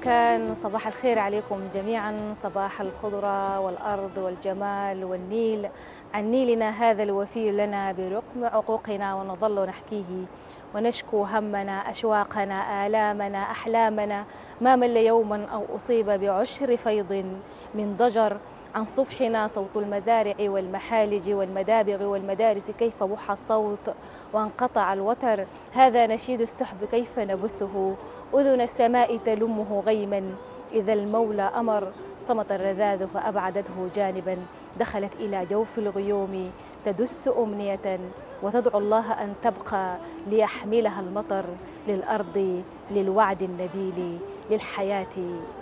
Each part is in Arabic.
مكان صباح الخير عليكم جميعا. صباح الخضرة والأرض والجمال والنيل. عن نيلنا هذا الوفي لنا برقم عقوقنا ونظل نحكيه ونشكو همنا أشواقنا آلامنا أحلامنا. ما مل يوما أو أصيب بعشر فيض من ضجر. عن صبحنا صوت المزارع والمحالج والمدابغ والمدارس كيف بح الصوت وانقطع الوتر. هذا نشيد السحب كيف نبثه؟ أذن السماء تلمه غيما. إذا المولى أمر صمت الرذاذ فأبعدته جانبا. دخلت إلى جوف الغيوم تدس أمنية وتدعو الله أن تبقى ليحملها المطر للأرض للوعد النبيل. للحياة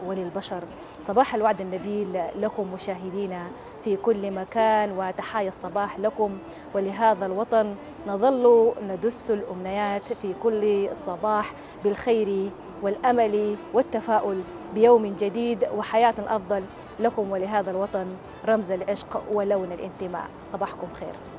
وللبشر. صباح الوعد النبيل لكم مشاهدينا في كل مكان وتحايا الصباح لكم. ولهذا الوطن نظل ندس الأمنيات في كل صباح بالخير والأمل والتفاؤل بيوم جديد وحياة أفضل لكم. ولهذا الوطن رمز العشق ولون الانتماء. صباحكم خير.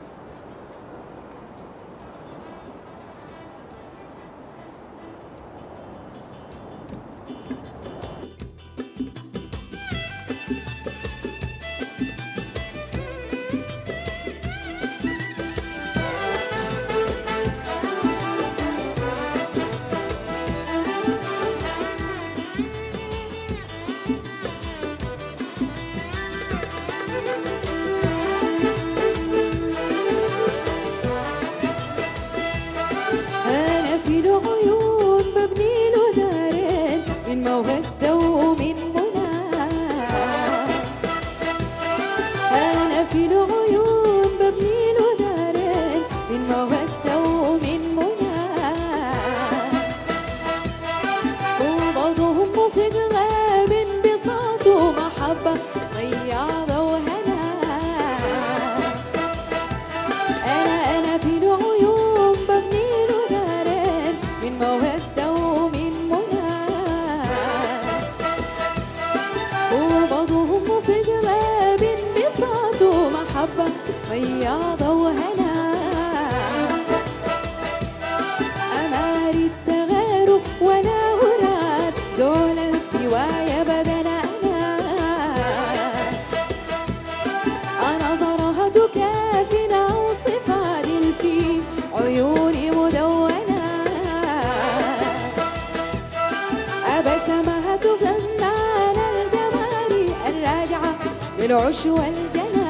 للعش والجنى.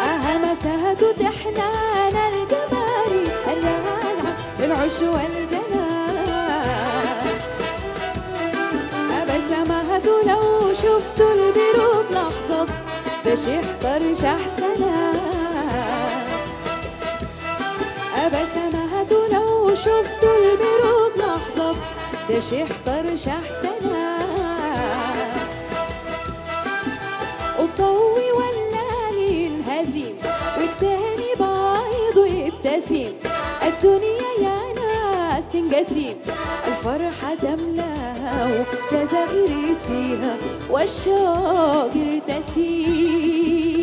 أهمسها تحنان الجمال الراجعة للعش والجنى. أبسمها لو شفت البروق لحظة تشح طرش أحسنا أبسمها لو شفت البروق لحظة تشح طرش أحسنا تنقسم الفرحة تملاها وتزغرد فيها والشوق يرتسم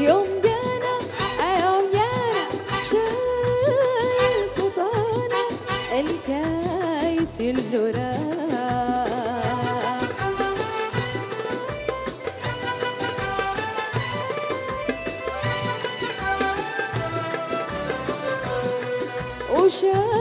يوم جانا يوم جانا شال بطانة الكايس اللورا وشايل